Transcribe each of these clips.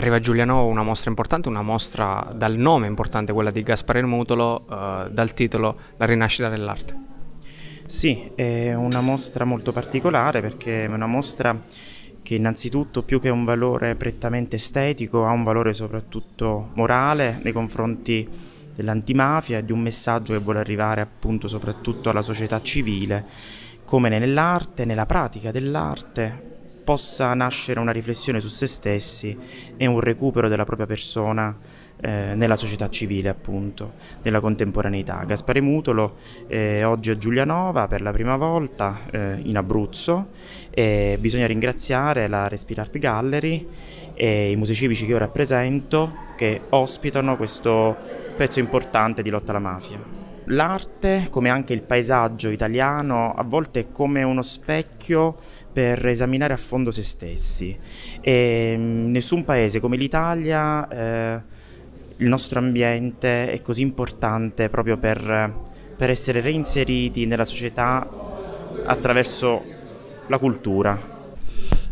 Arriva a Giuliano una mostra importante, una mostra dal nome importante, quella di Gaspare Mutolo, eh, dal titolo La rinascita dell'arte. Sì, è una mostra molto particolare perché è una mostra che innanzitutto più che un valore prettamente estetico ha un valore soprattutto morale nei confronti dell'antimafia e di un messaggio che vuole arrivare appunto soprattutto alla società civile, come nell'arte, nella pratica dell'arte, possa nascere una riflessione su se stessi e un recupero della propria persona eh, nella società civile, appunto, nella contemporaneità. Gaspare Mutolo eh, oggi a Giulianova per la prima volta eh, in Abruzzo e bisogna ringraziare la Respire Art Gallery e i musei civici che io rappresento che ospitano questo pezzo importante di lotta alla mafia. L'arte, come anche il paesaggio italiano, a volte è come uno specchio per esaminare a fondo se stessi. E mm, nessun paese come l'Italia, eh, il nostro ambiente è così importante proprio per, per essere reinseriti nella società attraverso la cultura.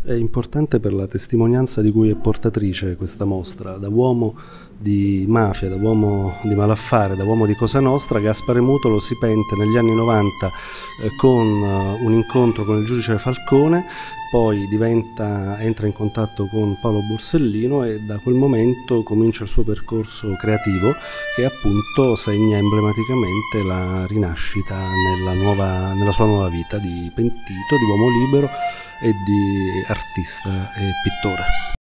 È importante per la testimonianza di cui è portatrice questa mostra, da uomo di mafia, da uomo di malaffare, da uomo di Cosa Nostra, Gaspare Mutolo si pente negli anni 90 eh, con uh, un incontro con il giudice Falcone, poi diventa, entra in contatto con Paolo Borsellino e da quel momento comincia il suo percorso creativo che appunto segna emblematicamente la rinascita nella, nuova, nella sua nuova vita di pentito, di uomo libero e di artista e pittore.